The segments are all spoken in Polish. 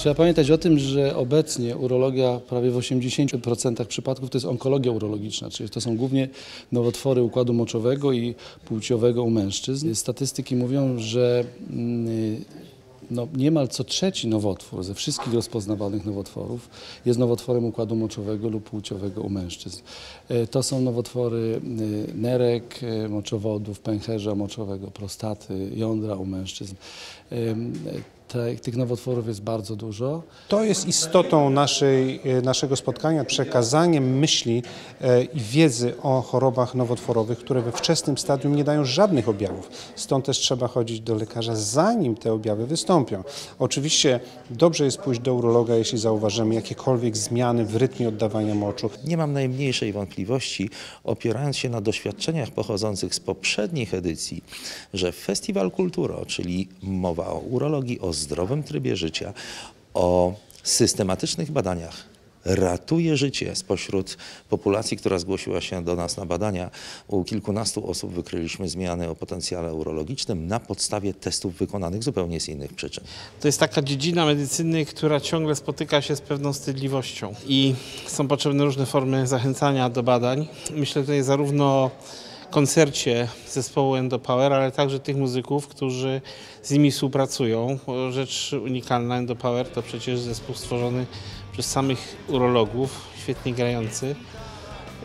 Trzeba pamiętać o tym, że obecnie urologia prawie w 80% przypadków to jest onkologia urologiczna, czyli to są głównie nowotwory układu moczowego i płciowego u mężczyzn. Statystyki mówią, że mm, no, niemal co trzeci nowotwór ze wszystkich rozpoznawalnych nowotworów jest nowotworem układu moczowego lub płciowego u mężczyzn. E, To są nowotwory e, nerek, e, moczowodów, pęcherza moczowego, prostaty, jądra u mężczyzn. Te- Tych nowotworów jest bardzo dużo. To jest istotą naszej, e, naszego spotkania, przekazaniem myśli e, i wiedzy o chorobach nowotworowych, które we wczesnym stadium nie dają żadnych objawów. Stąd też trzeba chodzić do lekarza, zanim te objawy wystąpią. Oczywiście dobrze jest pójść do urologa, jeśli zauważymy jakiekolwiek zmiany w rytmie oddawania moczu. Nie mam najmniejszej wątpliwości, opierając się na doświadczeniach pochodzących z poprzednich edycji, że Festiwal Kulturo, czyli mowa o urologii, o zdrowym trybie życia, o systematycznych badaniach, ratuje życie spośród populacji, która zgłosiła się do nas na badania. U kilkunastu osób wykryliśmy zmiany o potencjale urologicznym na podstawie testów wykonanych zupełnie z innych przyczyn. To jest taka dziedzina medycyny, która ciągle spotyka się z pewną wstydliwością i są potrzebne różne formy zachęcania do badań. Myślę tutaj zarówno koncercie zespołu Endopower, ale także tych muzyków, którzy z nimi współpracują. Rzecz unikalna Endopower to przecież zespół stworzony przez samych urologów, świetnie grający.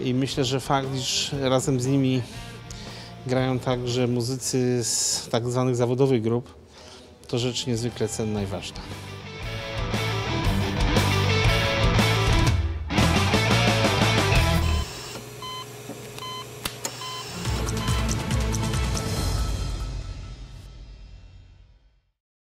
I myślę, że fakt, iż razem z nimi grają także muzycy z tak zwanych zawodowych grup, to rzecz niezwykle cenna i ważna.